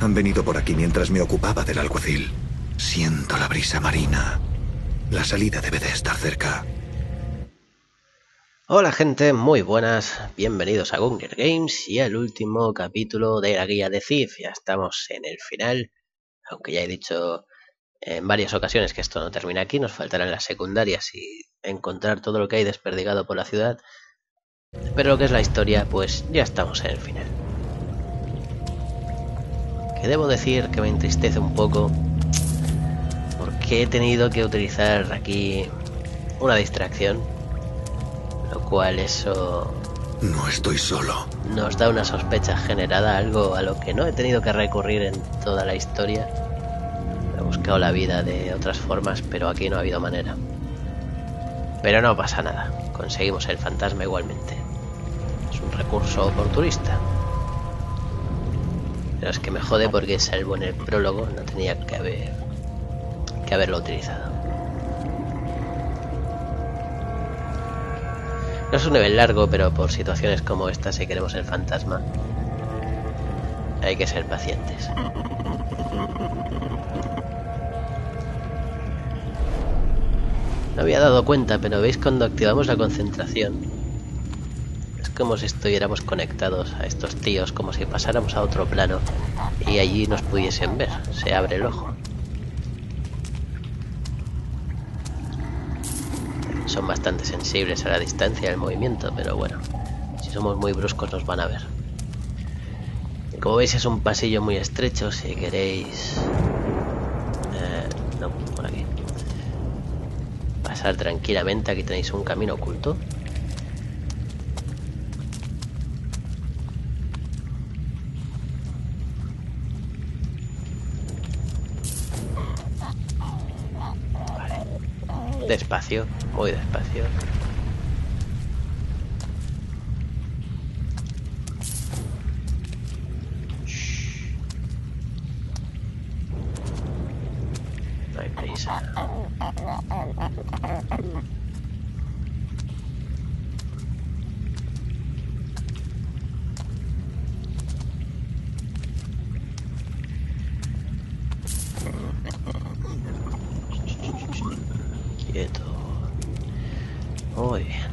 Han venido por aquí mientras me ocupaba del alguacil. Siento la brisa marina. La salida debe de estar cerca. Hola gente, muy buenas, bienvenidos a Gunger Games y al último capítulo de la guía de Thief. Ya estamos en el final, aunque ya he dicho en varias ocasiones que esto no termina aquí, nos faltarán las secundarias y encontrar todo lo que hay desperdigado por la ciudad. Pero lo que es la historia, pues ya estamos en el final. Que debo decir que me entristece un poco porque he tenido que utilizar aquí una distracción, lo cual eso No estoy solo. nos da una sospecha generada, algo a lo que no he tenido que recurrir en toda la historia. He buscado la vida de otras formas, pero aquí no ha habido manera. Pero no pasa nada, conseguimos el fantasma igualmente. Es un recurso oportunista. Pero es que me jode porque salvo en el prólogo no tenía que haber que haberlo utilizado. No es un nivel largo, pero por situaciones como esta, si queremos el fantasma, hay que ser pacientes. No había dado cuenta, pero veis cuando activamos la concentración. Como si estuviéramos conectados a estos tíos, como si pasáramos a otro plano y allí nos pudiesen ver. Se abre el ojo. Son bastante sensibles a la distancia al movimiento, pero bueno, si somos muy bruscos nos van a ver. Como veis es un pasillo muy estrecho, si queréis... Eh, no, por aquí. Pasar tranquilamente, aquí tenéis un camino oculto. Vale. Despacio, muy despacio. Quieto. Muy bien.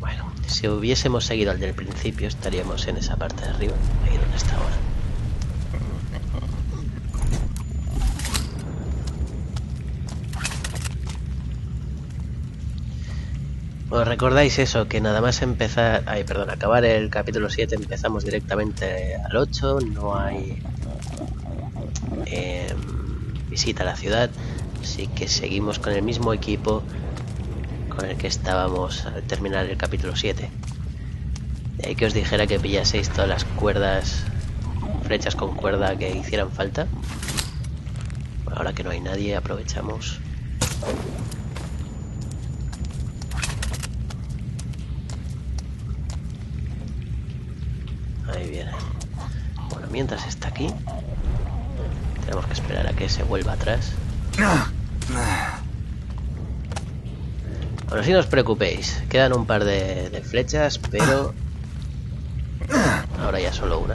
Bueno, si hubiésemos seguido al del principio estaríamos en esa parte de arriba, ahí donde está ahora. ¿Os recordáis eso? Que nada más empezar... Ay, perdón, acabar el capítulo 7 empezamos directamente al 8, no hay em, visita a la ciudad, así que seguimos con el mismo equipo con el que estábamos al terminar el capítulo 7. De ahí que os dijera que pillaseis todas las cuerdas, flechas con cuerda que hicieran falta. Ahora que no hay nadie, aprovechamos. Ahí viene. Bueno, mientras está aquí, tenemos que esperar a que se vuelva atrás. Bueno, si no os preocupéis, quedan un par de, de flechas, pero ahora ya solo una.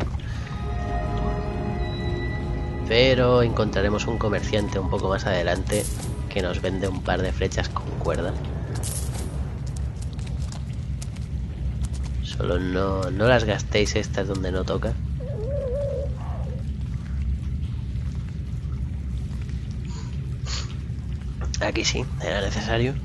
Pero encontraremos un comerciante un poco más adelante que nos vende un par de flechas con cuerda. Solo no, no las gastéis estas donde no toca. Aquí sí, era necesario.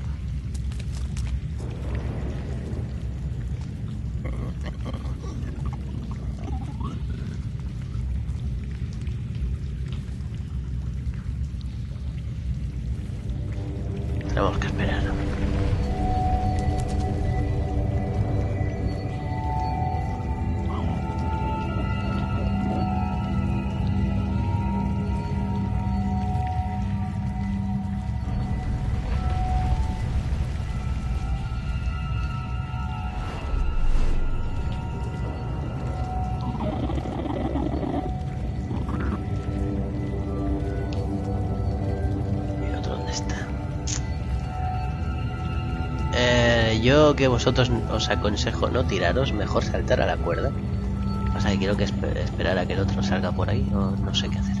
Yo que vosotros os aconsejo no tiraros, mejor saltar a la cuerda Pasa que quiero que esperar a que el otro salga por ahí o no sé qué hacer.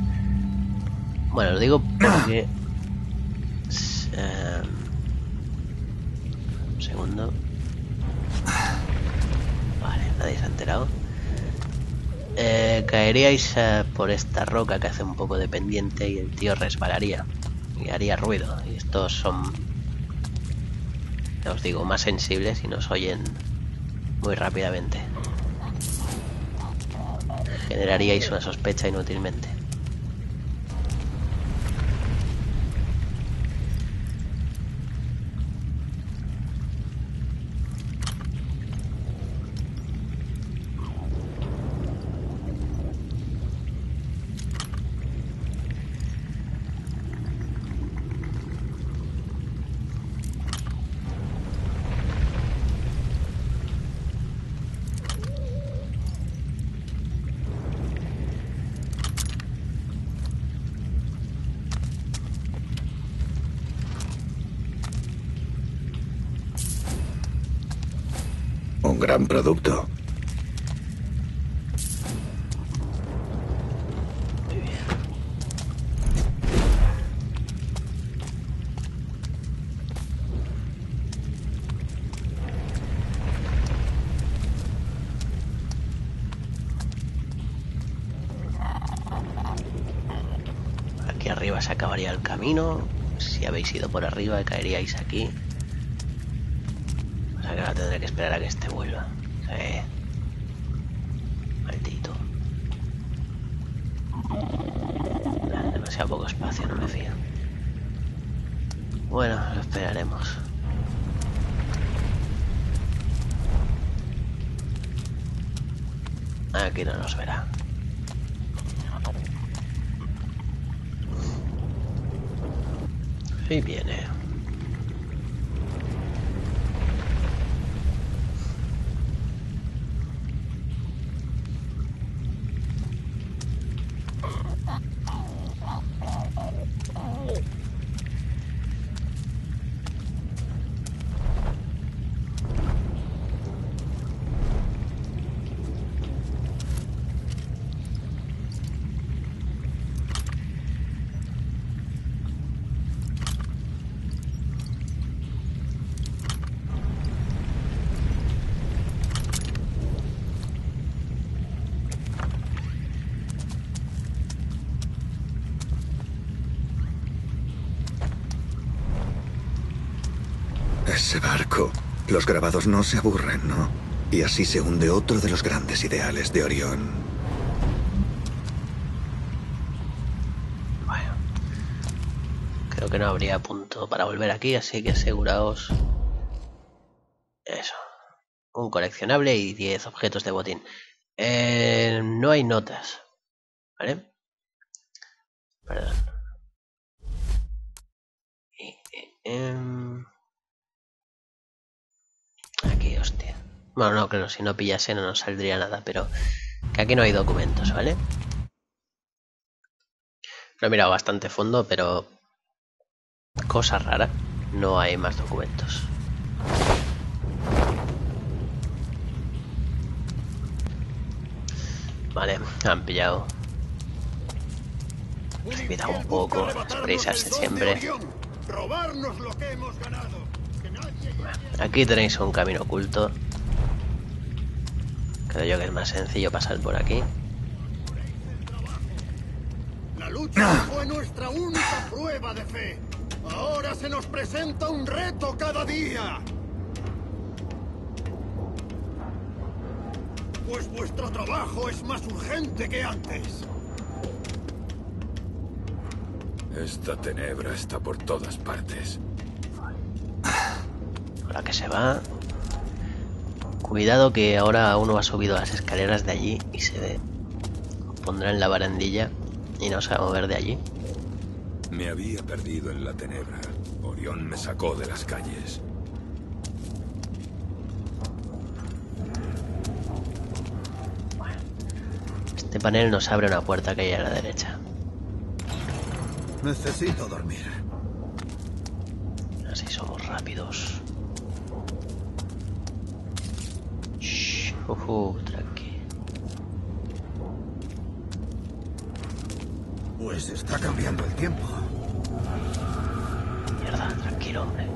Bueno, lo digo porque... Eh, un segundo. Vale, nadie se ha enterado. Eh, caeríais eh, por esta roca que hace un poco de pendiente y el tío resbalaría y haría ruido. Y estos son, ya os digo, más sensibles y nos oyen muy rápidamente. Generaríais una sospecha inútilmente. Gran producto. Aquí arriba se acabaría el camino. Si habéis ido por arriba, caeríais aquí tendré que esperar a que este vuelva. Sí. Maldito. Demasiado poco espacio, no me fío. Bueno, lo esperaremos. Aquí no nos verá. Y viene. Ese barco. Los grabados no se aburren, ¿no? Y así se hunde otro de los grandes ideales de Orión. Bueno. Creo que no habría punto para volver aquí, así que aseguraos... Eso. Un coleccionable y 10 objetos de botín. Eh, no hay notas. ¿Vale? Perdón. Bueno, no, claro, si no pillase no nos saldría nada, pero que aquí no hay documentos, ¿vale? Lo he mirado bastante fondo, pero cosa rara, no hay más documentos. Vale, han pillado. Cuidado un poco, las prisas de siempre. Aquí tenéis un camino oculto. Creo yo que es más sencillo pasar por aquí. La lucha fue nuestra única prueba de fe. Ahora se nos presenta un reto cada día. Pues vuestro trabajo es más urgente que antes. Esta tenebra está por todas partes la que se va. Cuidado que ahora uno ha subido las escaleras de allí y se pondrá en la barandilla y no se va a mover de allí. Me había perdido en la tenebra. Orión me sacó de las calles. este panel nos abre una puerta que hay a la derecha. Necesito dormir. Así somos rápidos. Ojo, tranqui. Pues está cambiando el tiempo. Mierda, tranquilo, hombre.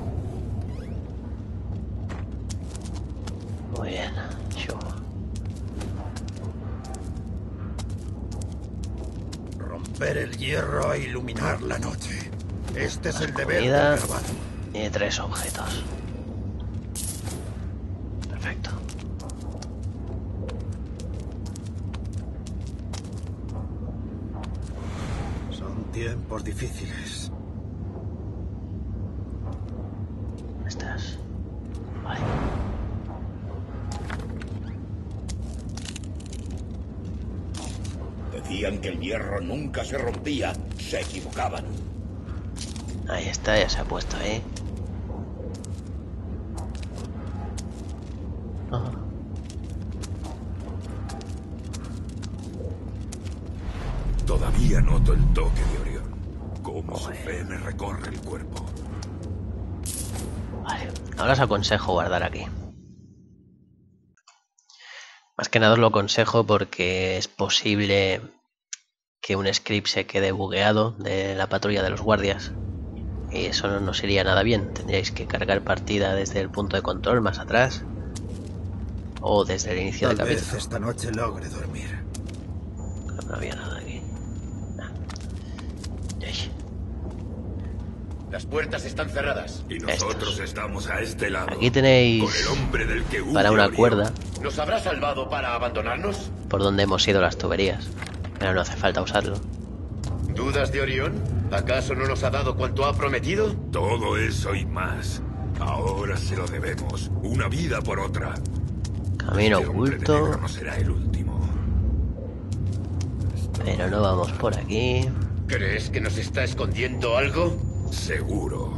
Muy bien, yo. Romper el hierro e iluminar la noche. Este es el deber del grabado. Y tres objetos. Tiempos difíciles. ¿Dónde estás? Vale. Decían que el hierro nunca se rompía. Se equivocaban. Ahí está, ya se ha puesto ahí. Ah, Todavía noto el toque de fe me recorre el cuerpo. Vale, ahora os aconsejo guardar aquí. Más que nada os lo aconsejo porque es posible que un script se quede bugueado de la patrulla de los guardias. Y eso no nos iría nada bien. Tendríais que cargar partida desde el punto de control más atrás. O desde el inicio Tal vez capítulo. esta noche logre dormir. No había nada aquí. Ah. Ay, Las puertas están cerradas. Y nosotros Estos. estamos a este lado. Aquí tenéis Con el hombre del que para una cuerda ¿Nos habrá salvado para abandonarnos? por donde hemos ido las tuberías. Pero no hace falta usarlo. ¿Dudas de Orión? ¿Acaso no nos ha dado cuanto ha prometido? Todo eso y más. Ahora se lo debemos. Una vida por otra. Camino Este oculto. no será el último. Pero no vamos por aquí. ¿Crees que nos está escondiendo algo? Seguro.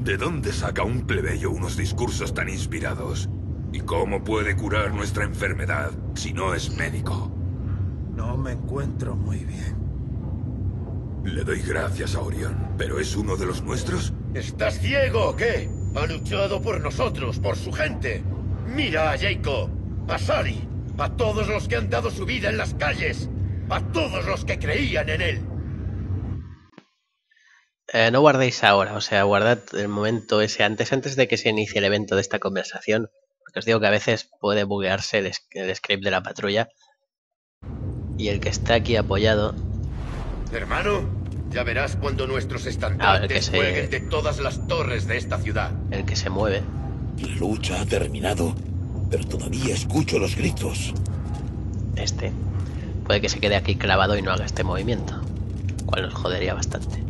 ¿De dónde saca un plebeyo unos discursos tan inspirados? ¿Y cómo puede curar nuestra enfermedad si no es médico? No me encuentro muy bien. Le doy gracias a Orión, pero ¿es uno de los nuestros? ¿Estás ciego o qué? Ha luchado por nosotros, por su gente. Mira a Jacob, a Sari, a todos los que han dado su vida en las calles, a todos los que creían en él. Eh, no guardéis ahora, o sea, guardad el momento ese antes, antes de que se inicie el evento de esta conversación. Porque os digo que a veces puede buguearse el, el script de la patrulla. Y el que está aquí apoyado, Hermano, ya verás cuando nuestros Ah, estandartes se- jueguen de todas las torres de esta ciudad. el que se mueve, La lucha ha terminado, pero todavía escucho los gritos. este, puede que se quede aquí clavado y no haga este movimiento. Cual nos jodería bastante.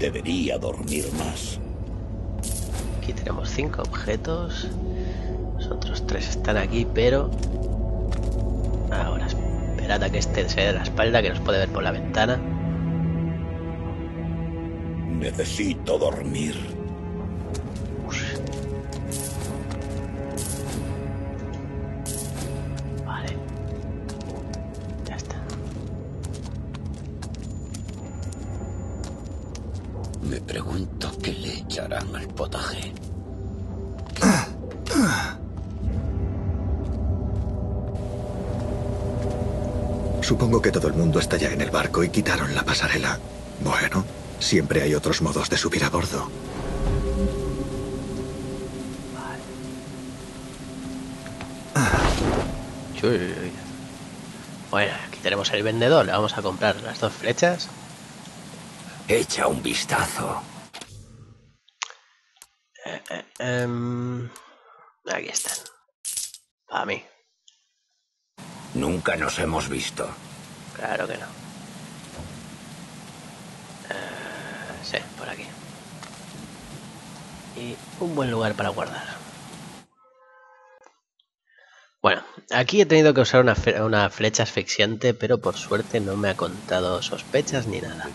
Debería dormir más. Aquí tenemos cinco objetos. Los otros tres están aquí, pero... Ahora, esperad a que este se dé la espalda, que nos puede ver por la ventana. Necesito dormir. Me pregunto qué le echarán al potaje. Supongo que todo el mundo está ya en el barco y quitaron la pasarela. Bueno, siempre hay otros modos de subir a bordo. Bueno, aquí tenemos el vendedor. Le vamos a comprar las dos flechas. Echa un vistazo. Em, aquí están. Para mí. Nunca nos hemos visto. Claro que no. Eh, sí, por aquí. Y un buen lugar para guardar. Bueno, aquí he tenido que usar una, fe- una flecha asfixiante, pero por suerte no me ha contado sospechas ni nada.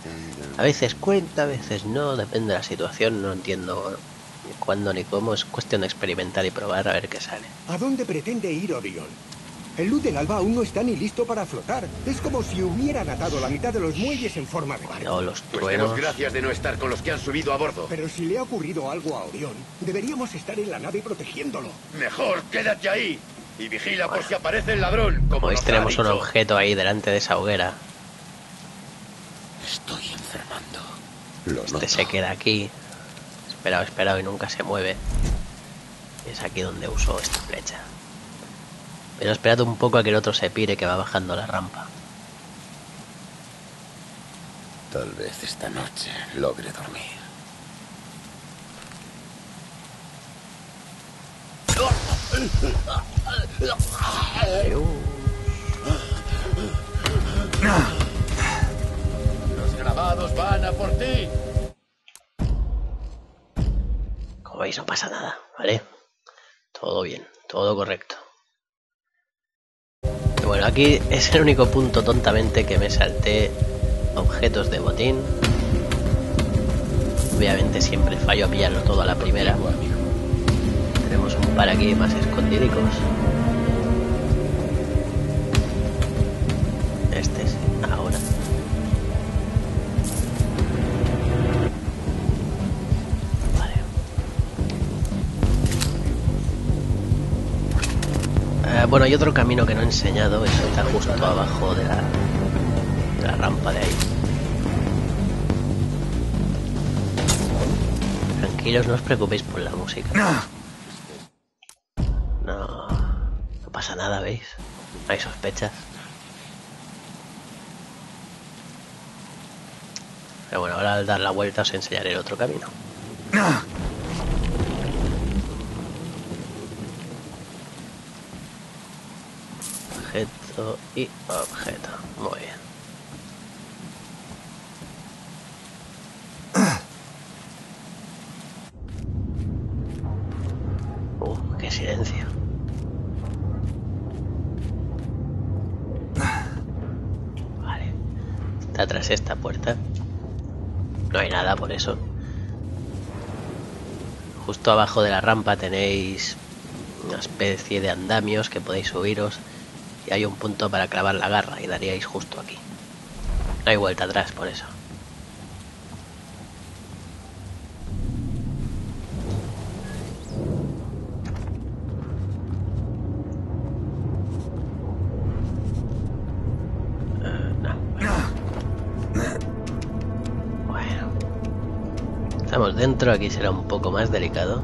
A veces cuenta, a veces no, depende de la situación, no entiendo ni cuándo ni cómo, es cuestión de experimentar y probar a ver qué sale. ¿A dónde pretende ir Orión? El luz del alba aún no está ni listo para flotar. Es como si hubieran atado la mitad de los muelles en forma de barco. No, los Pues truenos... demos gracias de no estar con los que han subido a bordo. Pero si le ha ocurrido algo a Orión, deberíamos estar en la nave protegiéndolo. Mejor quédate ahí. Y vigila por si aparece el ladrón. Como Como veis, ha tenemos un objeto ahí delante de esa hoguera. Estoy enfermando. Lo Este noto. se queda aquí. Esperado, esperado y nunca se mueve. Es aquí donde uso esta flecha. Pero esperad un poco a que el otro se pire que va bajando la rampa. Tal vez esta noche logre dormir. Los grabados van a por ti. Como veis, no pasa nada, ¿vale? Todo bien, todo correcto. Y bueno, aquí es el único punto tontamente que me salté objetos de botín. Obviamente siempre fallo a pillarlo todo a la primera. Tenemos un par aquí más escondidicos. Este es ahora. Vale. Eh, bueno, hay otro camino que no he enseñado, eso está justo abajo de la, de la rampa de ahí. Tranquilos, no os preocupéis por la música. Nada, ¿veis? Hay sospechas. Pero bueno, ahora al dar la vuelta os enseñaré el otro camino. Objeto y objeto. Muy bien. Uh, qué silencio. Vale. Está esta puerta. No hay nada por eso. Justo abajo de la rampa tenéis una especie de andamios que podéis subiros y hay un punto para clavar la garra y daríais justo aquí. No hay vuelta atrás por eso. Dentro, aquí será un poco más delicado.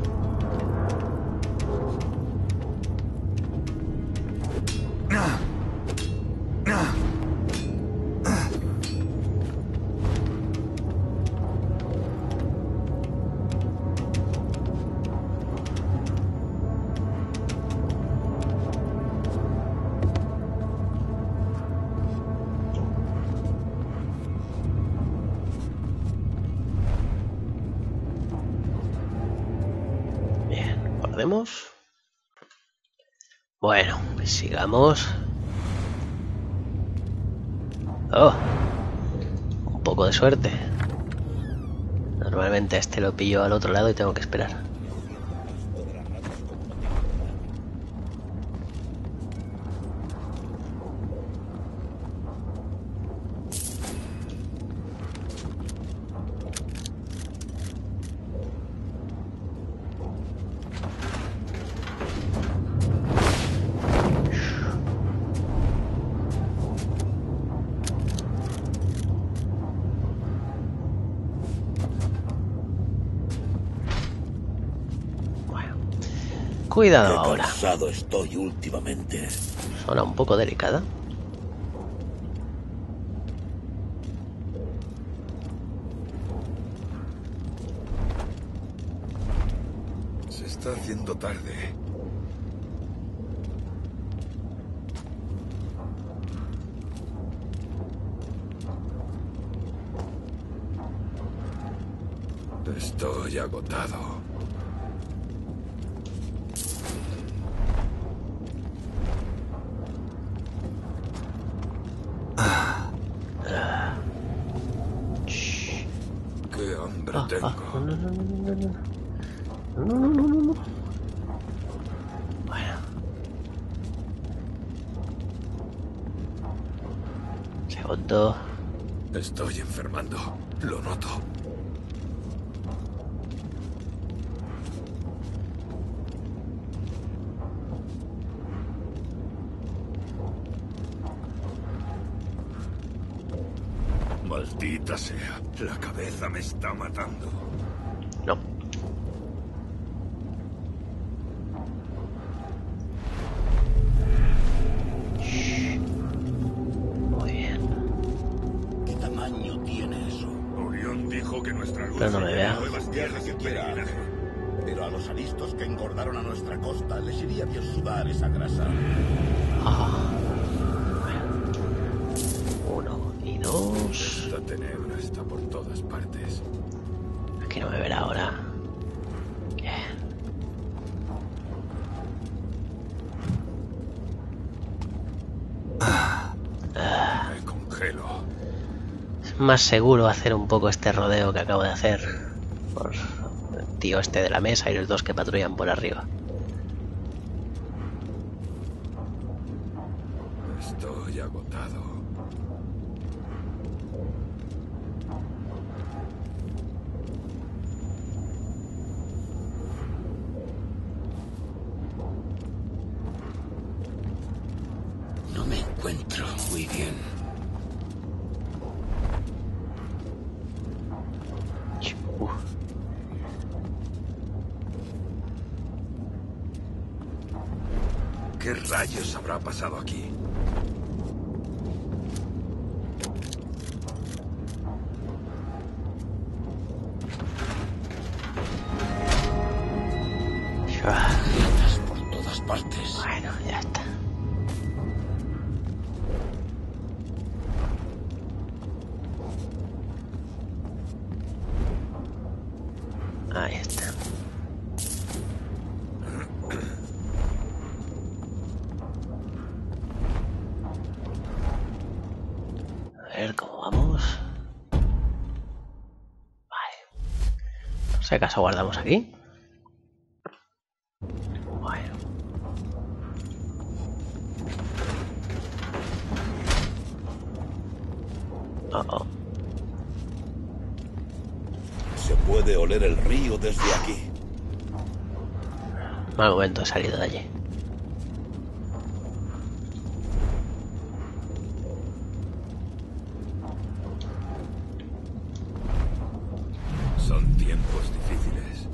Bueno, pues sigamos. Oh, un poco de suerte. Normalmente este lo pillo al otro lado y tengo que esperar. Cuidado Qué ahora. cansado estoy últimamente. Zona un poco delicada. Se está haciendo tarde. Estoy agotado. ¡Qué hambre Ah, tengo! ah, no, no, no, no, no, no. No, no, no. Bueno. Segundo. Estoy enfermando. Lo noto. Maldita sea. La cabeza me está matando. No. Muy bien. ¿Qué tamaño tiene eso? Orión dijo que nuestra luz Pero no me vea. nuevas tierras que quiera. Pero a los aristos que engordaron a nuestra costa les iría bien sudar esa grasa. Ah. Dos. Esta tenebra está por todas partes. Aquí no me verá ahora. Bien. Me congelo. Es más seguro hacer un poco este rodeo que acabo de hacer. Por el tío este de la mesa y los dos que patrullan por arriba. Estoy agotado. No me encuentro muy ¿Qué rayos habrá pasado aquí? Ahí está. A ver cómo vamos. Vale. No sé acaso guardamos aquí. Aquí. Mal momento he salido de allí. Son tiempos difíciles.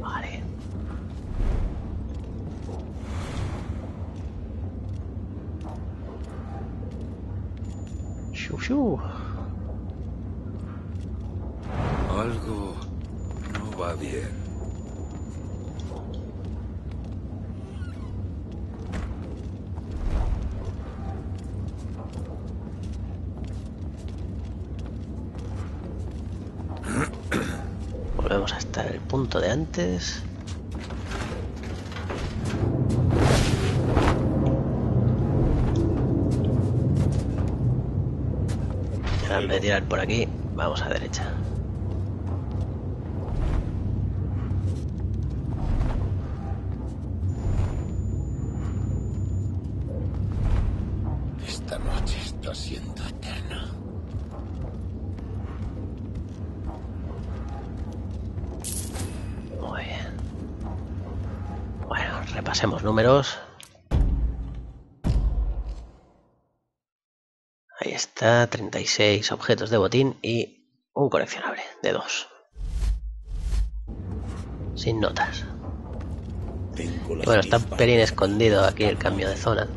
Vale. Shu, shu. Volvemos hasta el punto de antes. Ahora en tirar por aquí, vamos a derecha. Repasemos números. Ahí está, 36 objetos de botín y un coleccionable de dos. Sin notas. Y bueno, está un pelín escondido aquí el cambio de zona.